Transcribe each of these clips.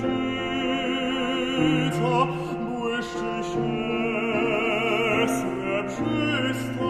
Schüter, durch dich es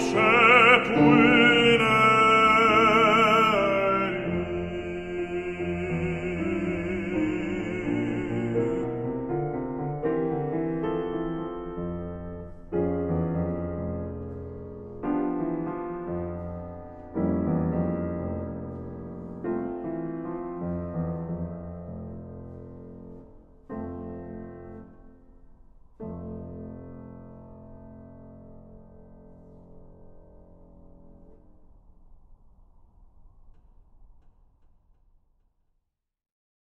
picture.